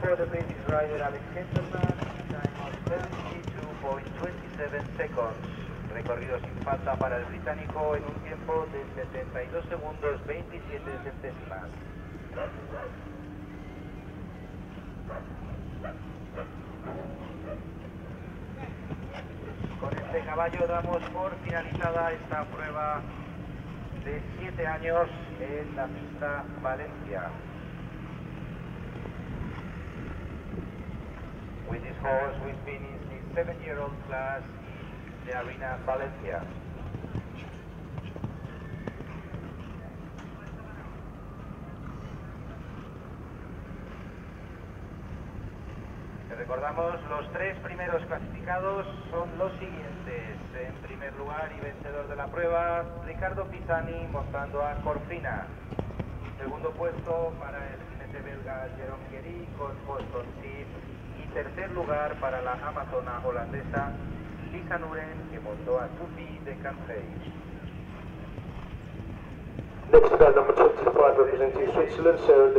for the British rider Alex Gentleman, time of 72.27 seconds. Recorrido sin falta para el británico en un tiempo de 72 segundos 27 centésimas. Con este caballo damos por finalizada esta prueba de 7 años en la pista Valencia. Horse we've been in the 7-year-old class in the arena Valencia. Recordamos, los tres primeros clasificados son los siguientes. En primer lugar y vencedor de la prueba, Ricardo Pisani montando a Corfina. Segundo puesto para el jinete belga Jerome Guéry con Boston Seed. Tercer lugar para la amazona holandesa Lisa Nuren que montó a Tupi de Cancey. Next number 25 representing Switzerland, Sarah